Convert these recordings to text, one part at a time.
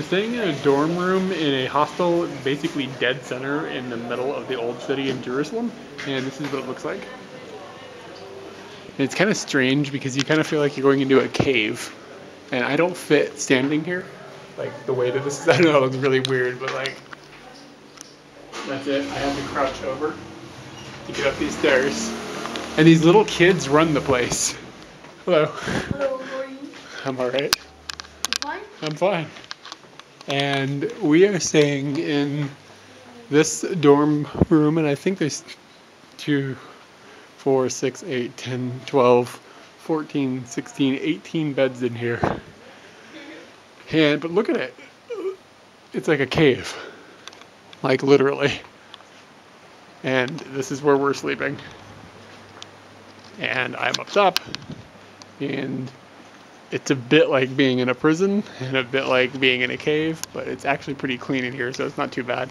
we're staying in a dorm room in a hostel, basically dead center in the middle of the old city in Jerusalem, and this is what it looks like. And it's kind of strange because you kind of feel like you're going into a cave, and I don't fit standing here, like the way that this is. I don't know, it looks really weird, but like that's it. I have to crouch over to get up these stairs, and these little kids run the place. Hello. Hello, how are you? I'm alright. I'm fine. And we are staying in this dorm room, and I think there's two, four, six, eight, 10, 12, 14, 16, 18 beds in here. And, but look at it. It's like a cave. Like literally. And this is where we're sleeping. And I'm up top. And it's a bit like being in a prison and a bit like being in a cave, but it's actually pretty clean in here, so it's not too bad.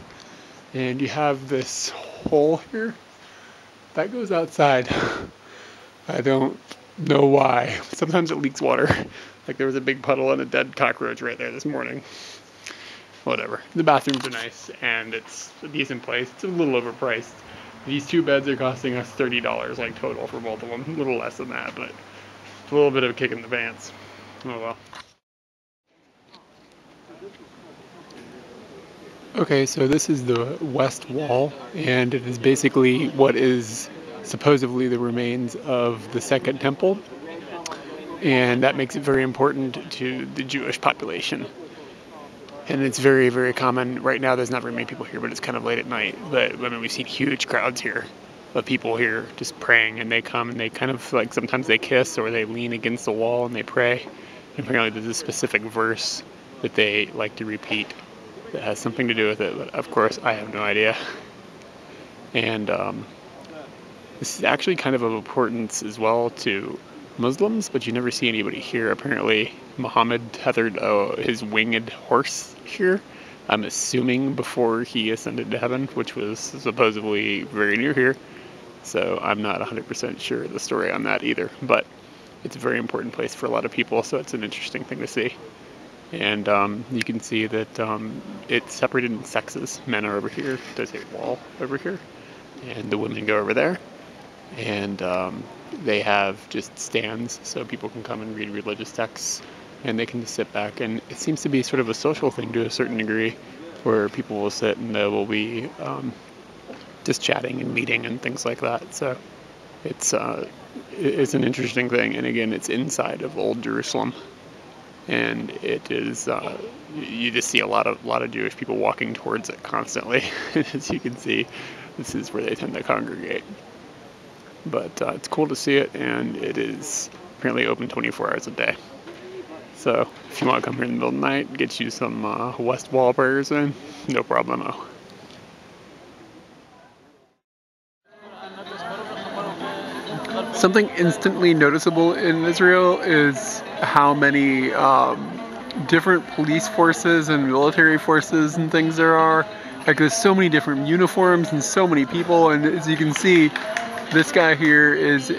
And you have this hole here that goes outside. I don't know why. Sometimes it leaks water. Like there was a big puddle and a dead cockroach right there this morning. Whatever. The bathrooms are nice and it's a decent place. It's a little overpriced. These two beds are costing us $30 like total for both of them. A little less than that, but a little bit of a kick in the pants. Oh well. Okay, so this is the west wall, and it is basically what is supposedly the remains of the second temple, and that makes it very important to the Jewish population. And it's very, very common. Right now, there's not very many people here, but it's kind of late at night. But I mean, we've seen huge crowds here of people here just praying, and they come and they kind of like sometimes they kiss or they lean against the wall and they pray. Apparently, there's a specific verse that they like to repeat that has something to do with it, but of course, I have no idea. And um, this is actually kind of of importance as well to Muslims, but you never see anybody here. Apparently, Muhammad tethered uh, his winged horse here. I'm assuming before he ascended to heaven, which was supposedly very near here. So I'm not 100% sure the story on that either, but it's a very important place for a lot of people, so it's an interesting thing to see. And um, you can see that um, it's separated in sexes. Men are over here, there's a wall over here, and the women go over there. And um, they have just stands so people can come and read religious texts and they can just sit back. And it seems to be sort of a social thing to a certain degree where people will sit and they will be um, just chatting and meeting and things like that. So it's uh, it's an interesting thing. And again, it's inside of Old Jerusalem, and it is uh, you just see a lot of lot of Jewish people walking towards it constantly. As you can see, this is where they tend to congregate. But uh, it's cool to see it, and it is apparently open 24 hours a day. So if you want to come here in the middle of the night, get you some uh, West Wall burgers in, no problemo. Something instantly noticeable in Israel is how many um, different police forces and military forces and things there are. Like there's so many different uniforms and so many people, and as you can see, this guy here is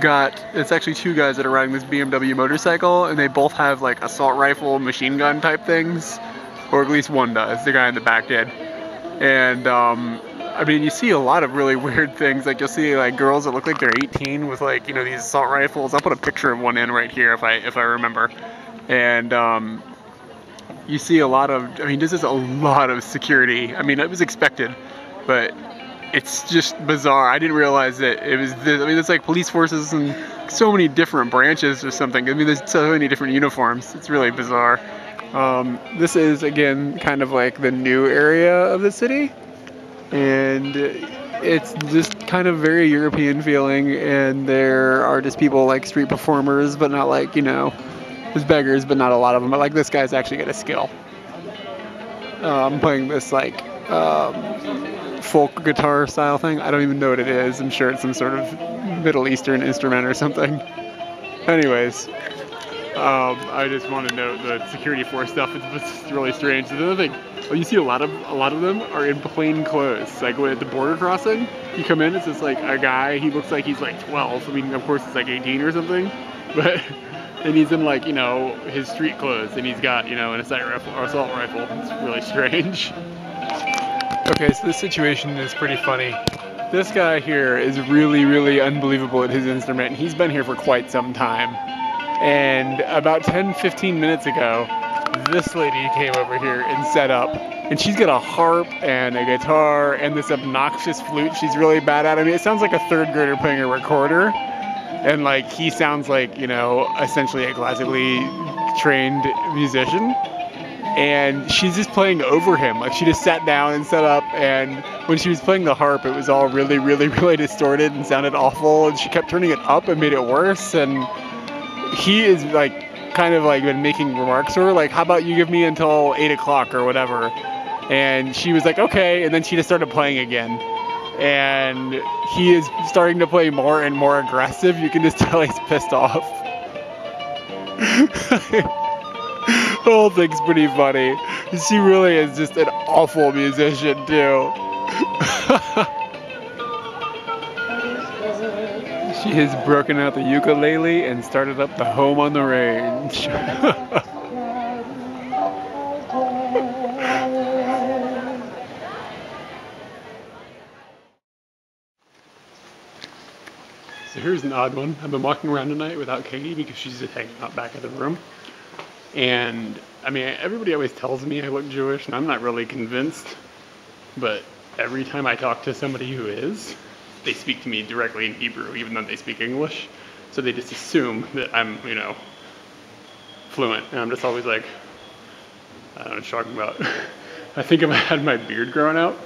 got it's actually two guys that are riding this BMW motorcycle and they both have like assault rifle machine gun type things or at least one does the guy in the back did and um, I mean you see a lot of really weird things like you'll see like girls that look like they're 18 with like you know these assault rifles I'll put a picture of one in right here if I if I remember and um, you see a lot of I mean this is a lot of security I mean it was expected but it's just bizarre. I didn't realize that it was. This, I mean, it's like police forces and so many different branches or something. I mean, there's so many different uniforms. It's really bizarre. Um, this is again kind of like the new area of the city, and it's just kind of very European feeling. And there are just people like street performers, but not like you know, there's beggars, but not a lot of them. But like this guy's actually got a skill. I'm um, playing this like. Um, folk guitar style thing. I don't even know what it is. I'm sure it's some sort of Middle Eastern instrument or something. Anyways, um, I just want to note the security force stuff. It's, really strange. The other thing, well, you see a lot of a lot of them are in plain clothes. Like when at the border crossing, you come in, it's just like a guy. He looks like he's like 12. I mean, of course, it's like 18 or something, but and he's in like you know his street clothes, and he's got you know an assault rifle. Or assault rifle. It's really strange. Okay, so this situation is pretty funny. This guy here is really, really unbelievable at his instrument. He's been here for quite some time. And about 10, 15 minutes ago, this lady came over here and set up. And she's got a harp and a guitar and this obnoxious flute she's really bad at. I mean, it sounds like a third grader playing a recorder. And like he sounds like, you know, essentially a classically trained musician and she's just playing over him. Like she just sat down and set up, and when she was playing the harp, it was all really, really, really distorted and sounded awful. And she kept turning it up and made it worse. And he is like, kind of like been making remarks to her, like, "How about you give me until eight o'clock or whatever?" And she was like, "Okay." And then she just started playing again. And he is starting to play more and more aggressive. You can just tell he's pissed off. the whole thing's pretty funny. She really is just an awful musician too. she has broken out the ukulele and started up the home on the range. so here's an odd one. I've been walking around tonight without Katie because she's just hanging out back at the room. And I mean, everybody always tells me I look Jewish, and I'm not really convinced. But every time I talk to somebody who is, they speak to me directly in Hebrew, even though they speak English. So they just assume that I'm, you know, fluent. And I'm just always like, I don't know what you're talking about. I think if I had my beard growing out,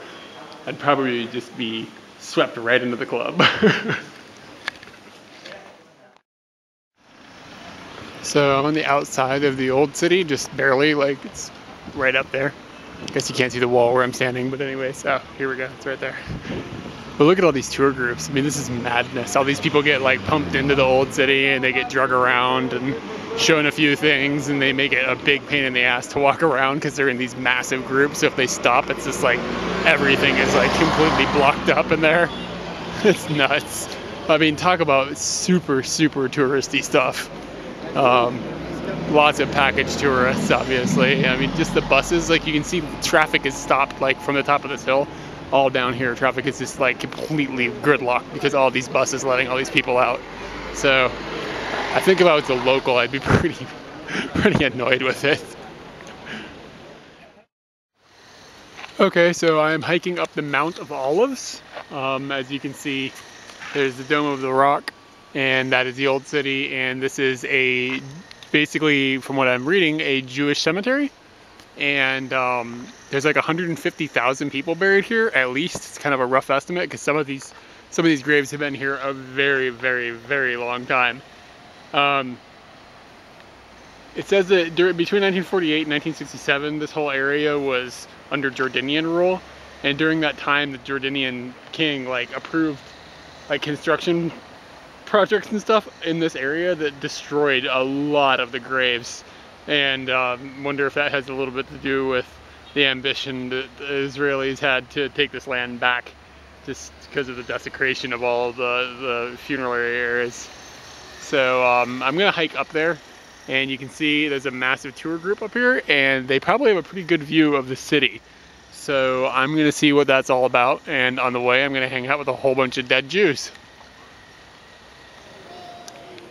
I'd probably just be swept right into the club. So I'm on the outside of the old city, just barely, like it's right up there. I guess you can't see the wall where I'm standing, but anyway, so here we go, it's right there. But look at all these tour groups. I mean, this is madness. All these people get like pumped into the old city and they get drug around and shown a few things and they make it a big pain in the ass to walk around because they're in these massive groups. So if they stop, it's just like everything is like completely blocked up in there. It's nuts. I mean, talk about super, super touristy stuff. Um, lots of package tourists, obviously. I mean, just the buses, like you can see traffic is stopped like from the top of this hill all down here. Traffic is just like completely gridlocked because all these buses letting all these people out. So I think if I was a local, I'd be pretty, pretty annoyed with it. Okay, so I'm hiking up the Mount of Olives. Um, as you can see, there's the Dome of the Rock and that is the old city and this is a basically from what i'm reading a jewish cemetery and um, there's like 150,000 people buried here at least. It's kind of a rough estimate because some of these some of these graves have been here a very very very long time. Um, it says that during, between 1948 and 1967 this whole area was under Jordanian rule. And during that time the Jordanian king like approved like construction projects and stuff in this area that destroyed a lot of the graves. And um, wonder if that has a little bit to do with the ambition that the Israelis had to take this land back just because of the desecration of all the, the funerary areas. So um, I'm gonna hike up there and you can see there's a massive tour group up here and they probably have a pretty good view of the city. So I'm gonna see what that's all about and on the way I'm gonna hang out with a whole bunch of dead Jews.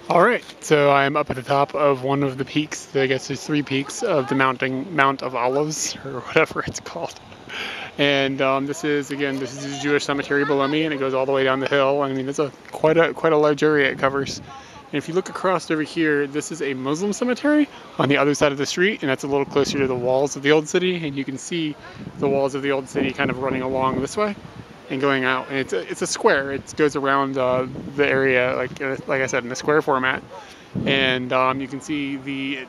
All right, so I'm up at the top of one of the peaks. I guess there's three peaks of the mounting Mount of Olives or whatever it's called. And um, this is again, this is a Jewish cemetery below me, and it goes all the way down the hill. I mean, it's a quite a quite a large area it covers. And if you look across over here, this is a Muslim cemetery on the other side of the street, and that's a little closer to the walls of the old city. And you can see the walls of the old city kind of running along this way and going out. And it's a, it's a square. It goes around uh, the area, like uh, like I said, in a square format. And um, you can see the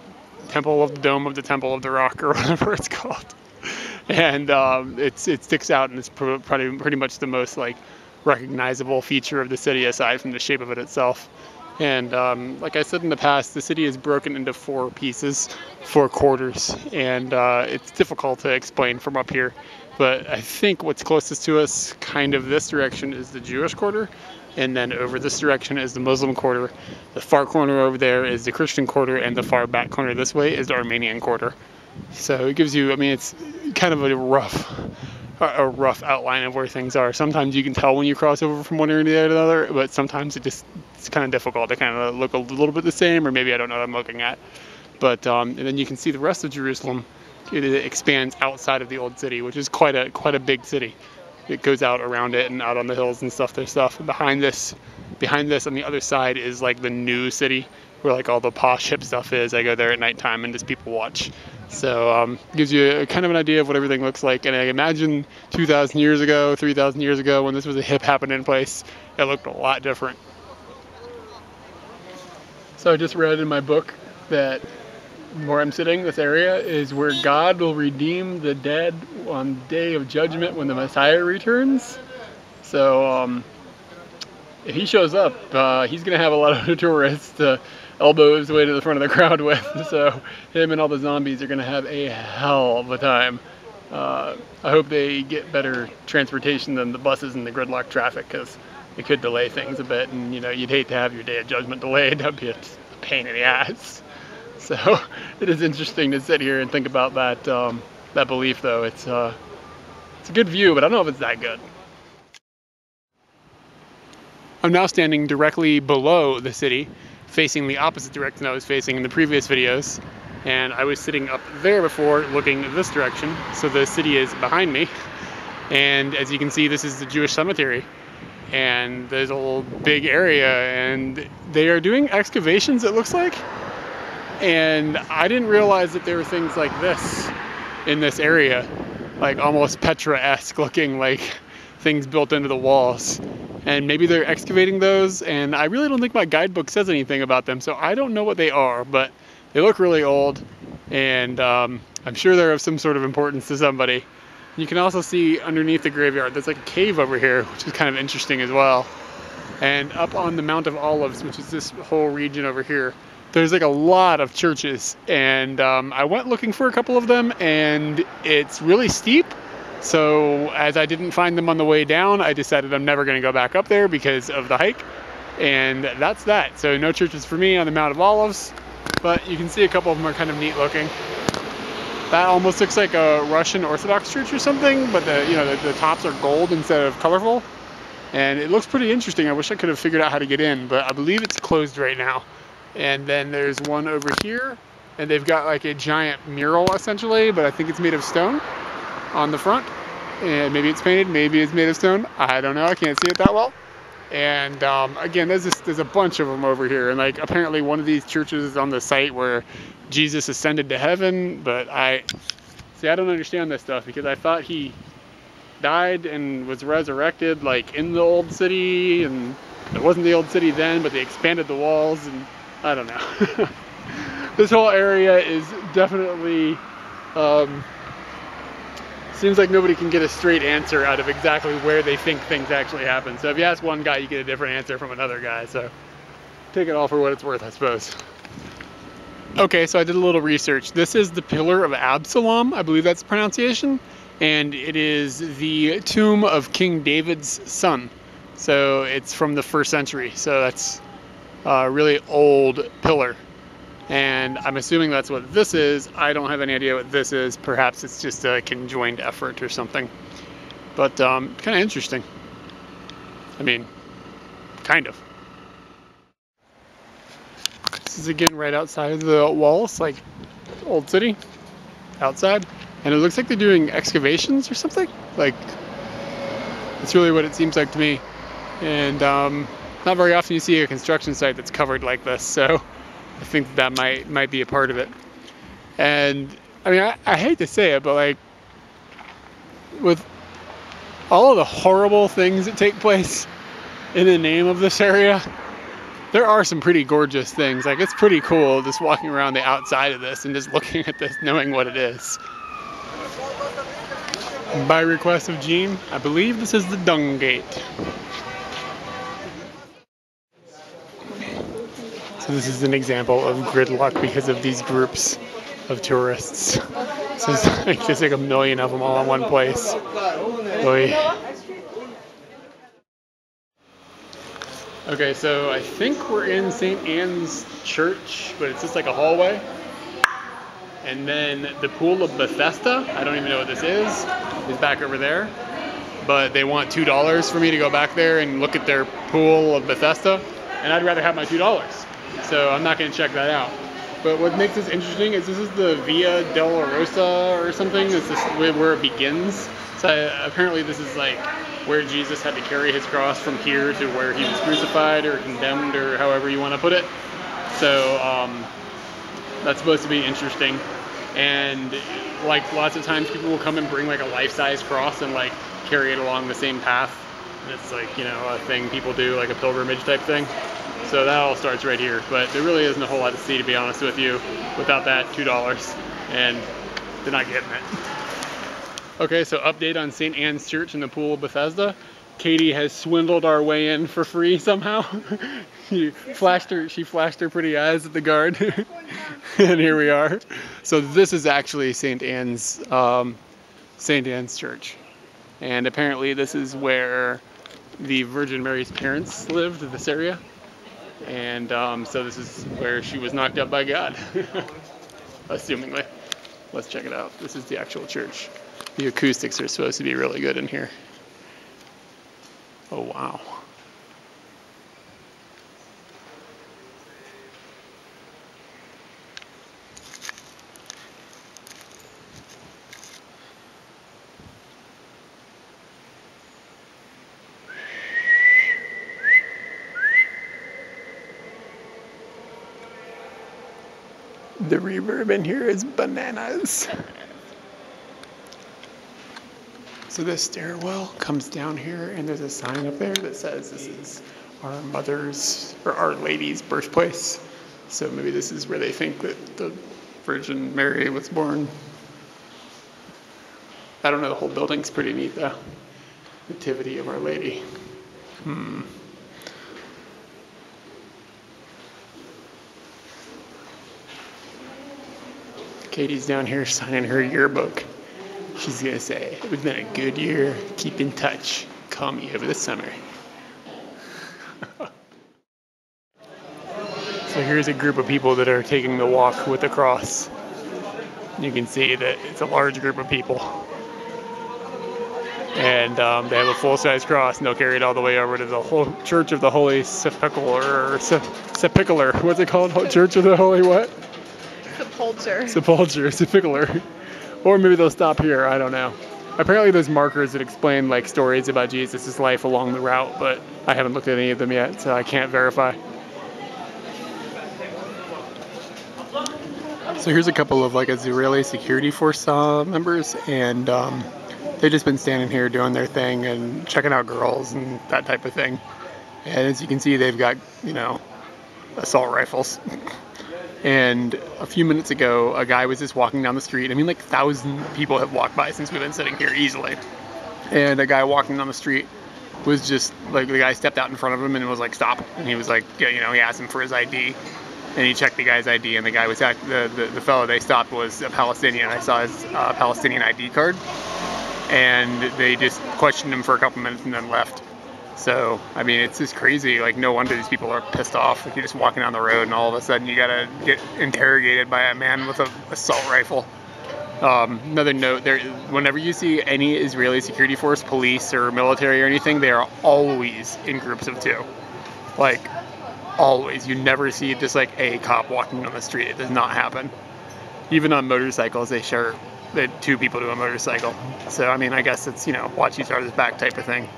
Temple of the Dome of the Temple of the Rock, or whatever it's called. And um, it's it sticks out, and it's pretty pretty much the most like recognizable feature of the city, aside from the shape of it itself. And um, like I said in the past, the city is broken into four pieces, four quarters, and uh, it's difficult to explain from up here. But I think what's closest to us, kind of this direction, is the Jewish quarter. and then over this direction is the Muslim quarter. The far corner over there is the Christian quarter, and the far back corner this way is the Armenian quarter. So it gives you, I mean, it's kind of a rough, a rough outline of where things are. Sometimes you can tell when you cross over from one area to the other, but sometimes it just it's kind of difficult to kind of look a little bit the same, or maybe I don't know what I'm looking at. But um, and then you can see the rest of Jerusalem. It expands outside of the old city, which is quite a quite a big city. It goes out around it and out on the hills and stuff. There's stuff behind this. Behind this on the other side is like the new city, where like all the posh hip stuff is. I go there at nighttime and just people watch. So um, gives you a, kind of an idea of what everything looks like. And I imagine 2,000 years ago, 3,000 years ago, when this was a hip happening place, it looked a lot different. So I just read in my book that where I'm sitting, this area, is where God will redeem the dead on day of judgment when the Messiah returns. So um, if he shows up, uh, he's going to have a lot of tourists to elbow his way to the front of the crowd with. So him and all the zombies are going to have a hell of a time. Uh, I hope they get better transportation than the buses and the gridlock traffic because it could delay things a bit. And you know, you'd hate to have your day of judgment delayed. That'd be a pain in the ass. So it is interesting to sit here and think about that um, that belief, though. It's uh, it's a good view, but I don't know if it's that good. I'm now standing directly below the city, facing the opposite direction I was facing in the previous videos. And I was sitting up there before looking this direction, so the city is behind me. And as you can see, this is the Jewish cemetery. And there's a whole big area, and they are doing excavations, it looks like and I didn't realize that there were things like this in this area, like almost Petra-esque looking, like things built into the walls. And maybe they're excavating those, and I really don't think my guidebook says anything about them, so I don't know what they are, but they look really old, and um, I'm sure they're of some sort of importance to somebody. You can also see underneath the graveyard, there's like a cave over here, which is kind of interesting as well. And up on the Mount of Olives, which is this whole region over here, there's like a lot of churches and um, i went looking for a couple of them and it's really steep. So as i didn't find them on the way down i decided i'm never going to go back up there because of the hike and that's that. So no churches for me on the mount of olives but you can see a couple of them are kind of neat looking. That almost looks like a russian orthodox church or something but the you know the, the tops are gold instead of colorful and it looks pretty interesting. I wish i could have figured out how to get in but i believe it's closed right now and then there's one over here, and they've got like a giant mural essentially, but I think it's made of stone on the front. And maybe it's painted, maybe it's made of stone. I don't know, I can't see it that well. And um, again, there's this, there's a bunch of them over here, and like apparently one of these churches is on the site where Jesus ascended to heaven. But I see, I don't understand this stuff because I thought he died and was resurrected like in the old city, and it wasn't the old city then, but they expanded the walls and I don't know. this whole area is definitely um, seems like nobody can get a straight answer out of exactly where they think things actually happen. So if you ask one guy, you get a different answer from another guy. So take it all for what it's worth, I suppose. Okay, so I did a little research. This is the Pillar of Absalom, I believe that's the pronunciation, and it is the tomb of King David's son. So it's from the first century. So that's really old pillar. And I'm assuming that's what this is. I don't have any idea what this is. Perhaps it's just a conjoined effort or something. But um, kind of interesting. I mean, kind of. This is again right outside of the walls, like old city, outside. And it looks like they're doing excavations or something. Like, it's really what it seems like to me. And um, not very often you see a construction site that's covered like this, so I think that might might be a part of it. And I mean, I, I hate to say it, but like with all of the horrible things that take place in the name of this area, there are some pretty gorgeous things. Like it's pretty cool just walking around the outside of this and just looking at this, knowing what it is. By request of Gene, I believe this is the Dung Gate. So this is an example of gridlock because of these groups of tourists. So it's like, there's like a million of them all in one place. Boy. Okay, so I think we're in St. Anne's Church, but it's just like a hallway. And then the Pool of Bethesda, I don't even know what this is, is back over there. But they want $2 for me to go back there and look at their Pool of Bethesda. And I'd rather have my $2. So I'm not going to check that out. But what makes this interesting is this is the Via Dolorosa or something. This is where it begins. So I, apparently this is like where Jesus had to carry his cross from here to where he was crucified or condemned or however you want to put it. So um, that's supposed to be interesting. And like lots of times people will come and bring like a life-size cross and like carry it along the same path. And it's like, you know, a thing people do, like a pilgrimage type thing. So that all starts right here. But there really isn't a whole lot to see, to be honest with you, without that $2. And they're not getting it. Okay, so update on St. Anne's Church in the Pool of Bethesda. Katie has swindled our way in for free somehow. she flashed her she flashed her pretty eyes at the guard. and here we are. So this is actually St. Anne's um, St. Anne's Church. And apparently this is where the Virgin Mary's parents lived, this area. And um, so this is where she was knocked up by God, assumingly. Let's check it out. This is the actual church. The acoustics are supposed to be really good in here. Oh, wow. The reverb in here is bananas. So this stairwell comes down here, and there's a sign up there that says this is our mother's or our lady's birthplace. So maybe this is where they think that the Virgin Mary was born. I don't know. The whole building's pretty neat, though. Nativity of Our Lady. Hmm. Katie's down here signing her yearbook. She's gonna say, It's been a good year. Keep in touch. Call me over the summer. so here's a group of people that are taking the walk with the cross. You can see that it's a large group of people. And um, they have a full size cross and they'll carry it all the way over to the whole Church of the Holy Sepulchre Sepulchre. What's it called? Church of the Holy what? Sepulchre. Sepulchre, Sepulchre. Or maybe they'll stop here. I don't know. Apparently, there's markers that explain like stories about Jesus' life along the route, but I haven't looked at any of them yet, so I can't verify. So here's a couple of like Israeli security force uh, members, and um, they've just been standing here doing their thing and checking out girls and that type of thing. And as you can see, they've got you know assault rifles. And a few minutes ago, a guy was just walking down the street. I mean, like, thousand people have walked by since we've been sitting here easily. And a guy walking down the street was just like the guy stepped out in front of him and was like, "Stop!" And he was like, you know, he asked him for his ID, and he checked the guy's ID, and the guy was the, the the fellow they stopped was a Palestinian. I saw his uh, Palestinian ID card, and they just questioned him for a couple minutes and then left. So, I mean, it's just crazy. Like, no wonder these people are pissed off. Like, you're just walking down the road, and all of a sudden, you gotta get interrogated by a man with an assault rifle. Um, another note: there, whenever you see any Israeli security force, police or military or anything, they are always in groups of two. Like, always. You never see just like a cop walking on the street. It does not happen. Even on motorcycles, they share the two people to a motorcycle. So, I mean, I guess it's you know, watch each other's back type of thing.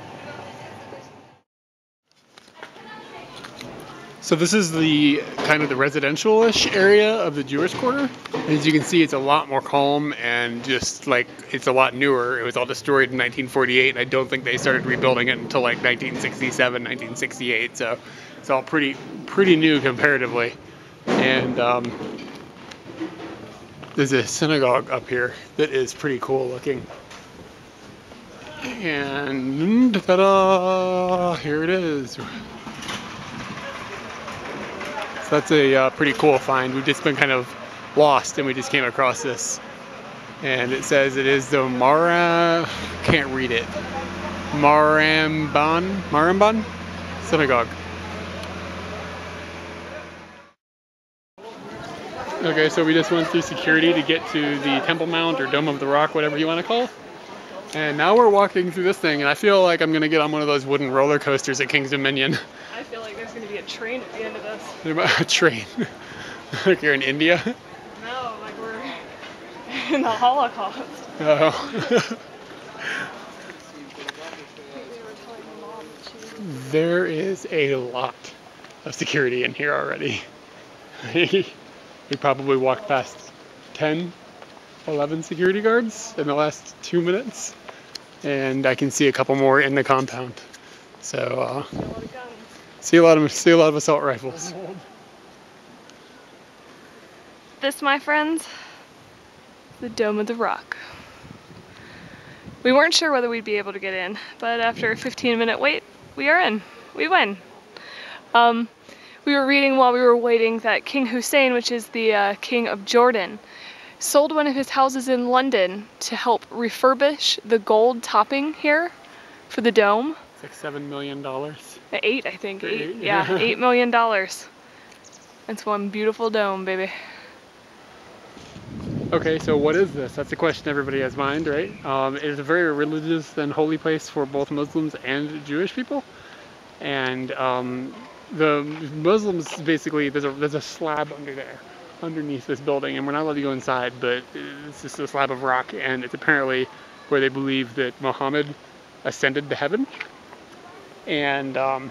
So this is the kind of the residential-ish area of the Jewish quarter. As you can see, it's a lot more calm and just like it's a lot newer. It was all destroyed in 1948, and I don't think they started rebuilding it until like 1967, 1968. So it's all pretty pretty new comparatively. And um, there's a synagogue up here that is pretty cool looking. And ta-da! Here it is so that's a uh, pretty cool find. We've just been kind of lost and we just came across this. And it says it is the Mara, can't read it, Maramban, Maramban synagogue. Okay, so we just went through security to get to the Temple Mount or Dome of the Rock, whatever you want to call it. And now we're walking through this thing, and I feel like I'm gonna get on one of those wooden roller coasters at King's Dominion. I feel like there's gonna be a train at the end of this. a train. like you're in India. No, like we're in the Holocaust. Oh. there is a lot of security in here already. we probably walked past 10, 11 security guards in the last two minutes, and I can see a couple more in the compound. So uh, see a lot of see a lot of assault rifles. This, my friends, the Dome of the Rock. We weren't sure whether we'd be able to get in, but after a 15 minute wait, we are in. We win. Um, we were reading while we were waiting that King Hussein, which is the uh, king of Jordan, sold one of his houses in London to help refurbish the gold topping here for the dome. It's like seven million dollars. Eight, I think. Eight, eight. yeah, eight million dollars. It's one beautiful dome, baby. Okay, so what is this? That's a question everybody has mind, right? Um, it is a very religious and holy place for both Muslims and Jewish people. And um, the Muslims basically, there's a, there's a slab under there, underneath this building, and we're not allowed to go inside, but it's just a slab of rock, and it's apparently where they believe that Muhammad ascended to heaven. And um,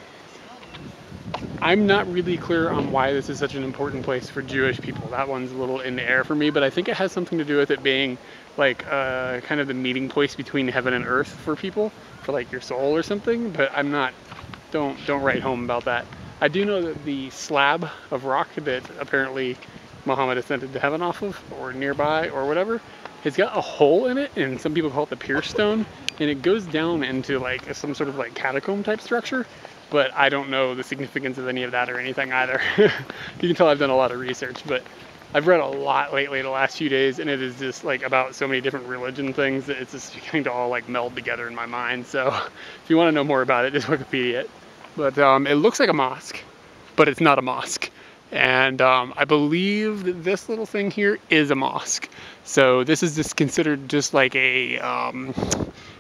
I'm not really clear on why this is such an important place for Jewish people. That one's a little in the air for me, but I think it has something to do with it being like uh, kind of the meeting place between heaven and earth for people, for like your soul or something. But I'm not. Don't don't write home about that. I do know that the slab of rock that apparently Muhammad ascended to heaven off of, or nearby, or whatever, It's got a hole in it, and some people call it the pierce stone, and it goes down into like some sort of like catacomb type structure but I don't know the significance of any of that or anything either. you can tell I've done a lot of research, but I've read a lot lately the last few days, and it is just like about so many different religion things that it's just beginning to all like meld together in my mind. So if you want to know more about it, just Wikipedia it. But um, it looks like a mosque, but it's not a mosque. And um, I believe that this little thing here is a mosque. So this is just considered just like a um,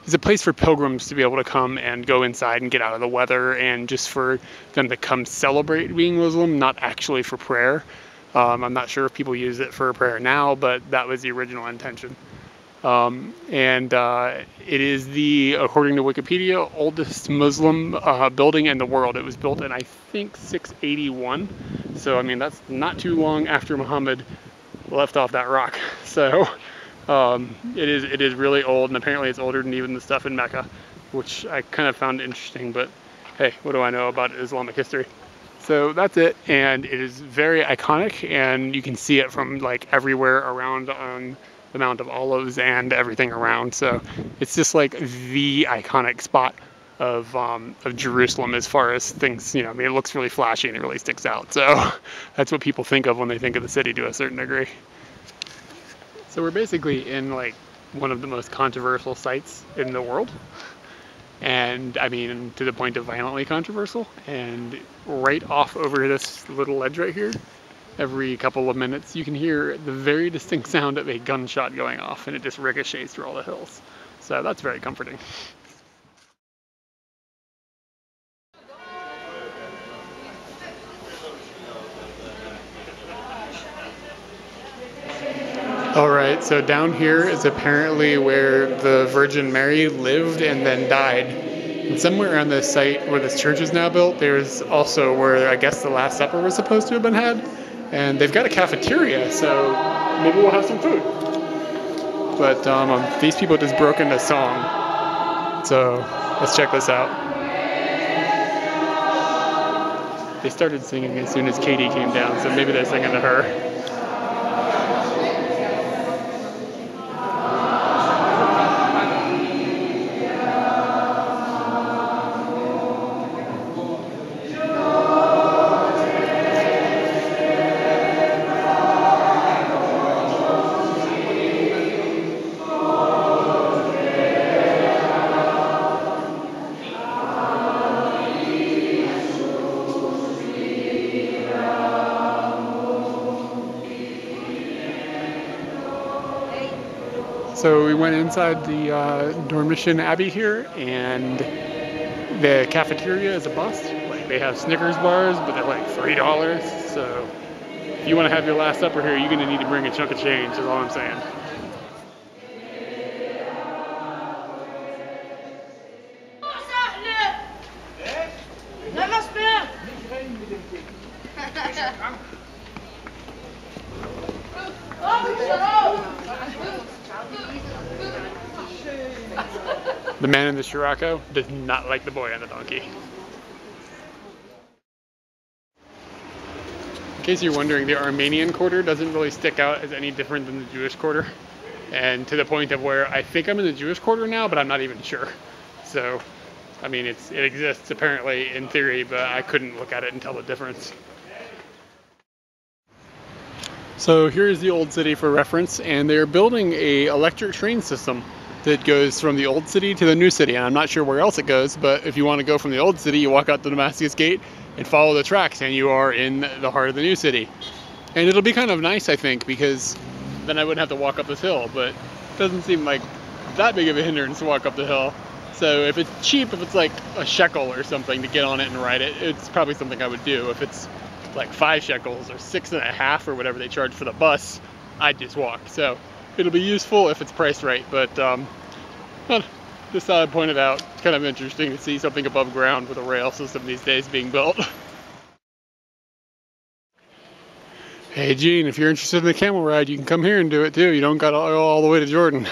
it's a place for pilgrims to be able to come and go inside and get out of the weather and just for them to come celebrate being Muslim, not actually for prayer. Um, I'm not sure if people use it for prayer now, but that was the original intention. Um, and uh, it is the, according to Wikipedia, oldest Muslim uh, building in the world. It was built in, I think, 681. So, I mean, that's not too long after Muhammad left off that rock. So, um, it is it is really old, and apparently it's older than even the stuff in Mecca, which I kind of found interesting. But hey, what do I know about Islamic history? So that's it, and it is very iconic, and you can see it from like everywhere around on the Mount of Olives and everything around. So it's just like the iconic spot of um, of Jerusalem as far as things. You know, I mean, it looks really flashy and it really sticks out. So that's what people think of when they think of the city to a certain degree. So we're basically in like one of the most controversial sites in the world. And I mean, to the point of violently controversial. And right off over this little ledge right here, every couple of minutes, you can hear the very distinct sound of a gunshot going off, and it just ricochets through all the hills. So that's very comforting. All right, so down here is apparently where the Virgin Mary lived and then died. And somewhere on the site where this church is now built, there's also where I guess the Last Supper was supposed to have been had. And they've got a cafeteria, so maybe we'll have some food. But um these people just broke into song. So let's check this out. They started singing as soon as Katie came down, so maybe they're singing to her. Inside the uh, Dormition Abbey here, and the cafeteria is a bust. Like they have Snickers bars, but they're like three dollars. So if you want to have your last supper here, you're gonna need to bring a chunk of change. Is all I'm saying. Man in the Scirocco does not like the boy on the donkey. In case you're wondering, the Armenian quarter doesn't really stick out as any different than the Jewish quarter. And to the point of where I think I'm in the Jewish quarter now, but I'm not even sure. So, I mean, it's it exists apparently in theory, but I couldn't look at it and tell the difference. So here's the old city for reference, and they're building a electric train system that goes from the old city to the new city. And I'm not sure where else it goes, but if you want to go from the old city, you walk out the Damascus Gate and follow the tracks, and you are in the heart of the new city. And it'll be kind of nice, I think, because then I wouldn't have to walk up this hill, but it doesn't seem like that big of a hindrance to walk up the hill. So if it's cheap, if it's like a shekel or something to get on it and ride it, it's probably something I would do. If it's like five shekels or six and a half or whatever they charge for the bus, I'd just walk. So it'll be useful if it's priced right, but um, just thought I'd point it out. It's kind of interesting to see something above ground with a rail system these days being built. Hey Gene, if you're interested in the camel ride, you can come here and do it too. You don't gotta go all the way to Jordan.